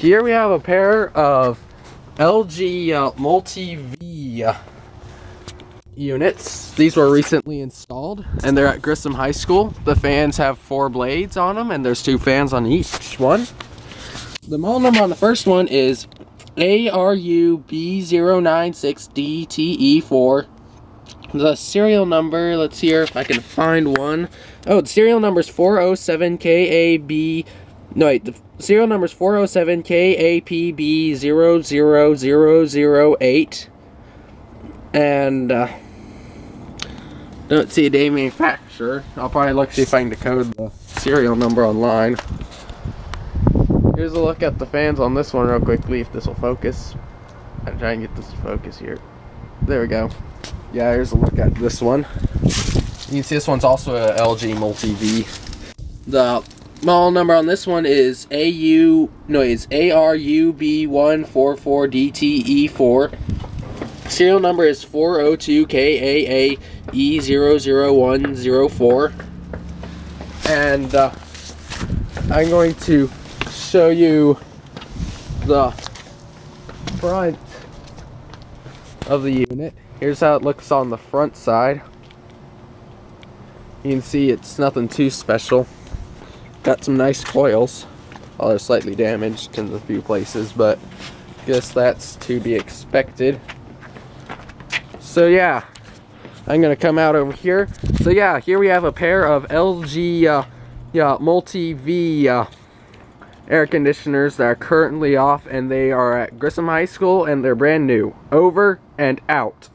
here we have a pair of LG uh, Multi-V uh, units. These were recently installed and they're at Grissom High School. The fans have four blades on them and there's two fans on each one. The model number on the first one is ARU-B096DTE4. The serial number, let's see here if I can find one. Oh, the serial number is 407KAB. No, wait, the serial number is 407KAPB00008. And, uh, don't see a day manufacturer. I'll probably look see if I can decode the serial number online. Here's a look at the fans on this one real quickly if this will focus. I'm trying to get this to focus here. There we go. Yeah, here's a look at this one. You can see this one's also a LG Multi-V. The model number on this one is AU, no, it's ARUB144DTE4. Serial number is 402KAAE00104. And uh, I'm going to show you the front of the unit. Here's how it looks on the front side. You can see it's nothing too special. Got some nice coils. Well, they're slightly damaged in a few places, but guess that's to be expected. So yeah, I'm gonna come out over here. So yeah, here we have a pair of LG uh, yeah, Multi-V uh, air conditioners that are currently off and they are at Grissom High School and they're brand new. Over and out.